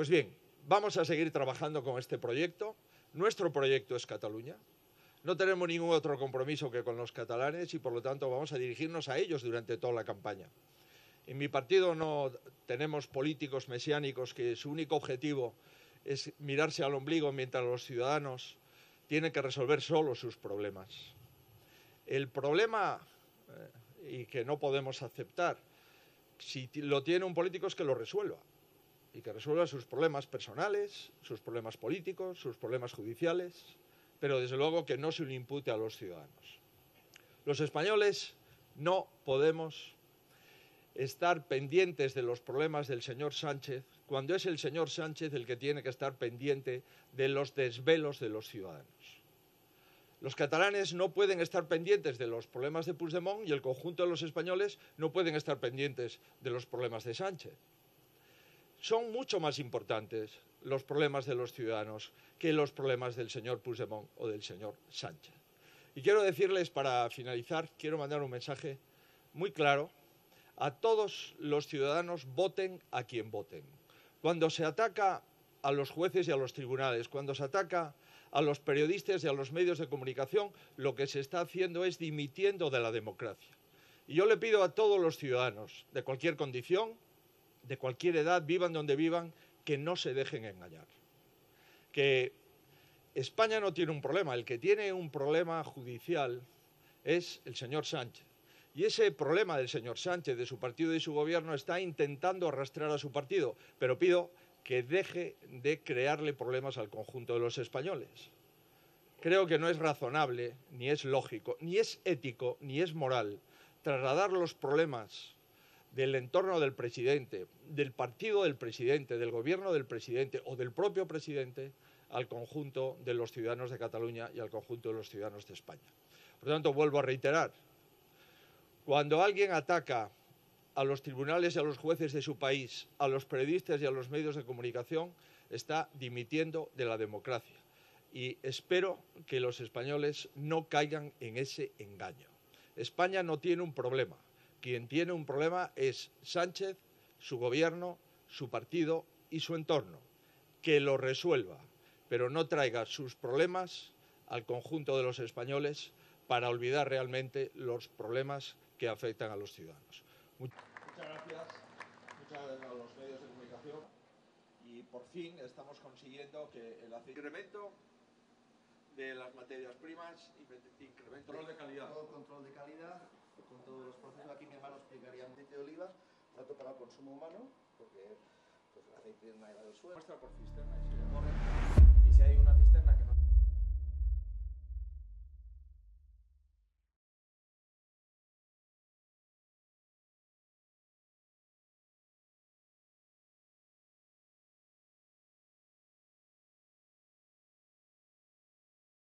Pues bien, vamos a seguir trabajando con este proyecto. Nuestro proyecto es Cataluña. No tenemos ningún otro compromiso que con los catalanes y por lo tanto vamos a dirigirnos a ellos durante toda la campaña. En mi partido no tenemos políticos mesiánicos que su único objetivo es mirarse al ombligo mientras los ciudadanos tienen que resolver solo sus problemas. El problema, eh, y que no podemos aceptar, si lo tiene un político es que lo resuelva y que resuelva sus problemas personales, sus problemas políticos, sus problemas judiciales, pero desde luego que no se le impute a los ciudadanos. Los españoles no podemos estar pendientes de los problemas del señor Sánchez cuando es el señor Sánchez el que tiene que estar pendiente de los desvelos de los ciudadanos. Los catalanes no pueden estar pendientes de los problemas de Puigdemont y el conjunto de los españoles no pueden estar pendientes de los problemas de Sánchez son mucho más importantes los problemas de los ciudadanos que los problemas del señor Puigdemont o del señor Sánchez. Y quiero decirles, para finalizar, quiero mandar un mensaje muy claro a todos los ciudadanos, voten a quien voten. Cuando se ataca a los jueces y a los tribunales, cuando se ataca a los periodistas y a los medios de comunicación, lo que se está haciendo es dimitiendo de la democracia. Y yo le pido a todos los ciudadanos, de cualquier condición, de cualquier edad, vivan donde vivan, que no se dejen engañar. Que España no tiene un problema, el que tiene un problema judicial es el señor Sánchez. Y ese problema del señor Sánchez, de su partido y de su gobierno, está intentando arrastrar a su partido, pero pido que deje de crearle problemas al conjunto de los españoles. Creo que no es razonable, ni es lógico, ni es ético, ni es moral trasladar los problemas del entorno del presidente, del partido del presidente, del gobierno del presidente o del propio presidente al conjunto de los ciudadanos de Cataluña y al conjunto de los ciudadanos de España. Por lo tanto, vuelvo a reiterar, cuando alguien ataca a los tribunales y a los jueces de su país, a los periodistas y a los medios de comunicación, está dimitiendo de la democracia. Y espero que los españoles no caigan en ese engaño. España no tiene un problema, quien tiene un problema es Sánchez, su gobierno, su partido y su entorno. Que lo resuelva, pero no traiga sus problemas al conjunto de los españoles para olvidar realmente los problemas que afectan a los ciudadanos. Muchas gracias, muchas gracias a los medios de comunicación y por fin estamos consiguiendo que el incremento de las materias primas, incremento de calidad. Todo control de calidad todos los procesos. Aquí mi hermano explicaría aceite de oliva, tanto para el consumo humano, porque pues, el aceite de del suelo. Muestra por cisterna. Y si hay una cisterna que no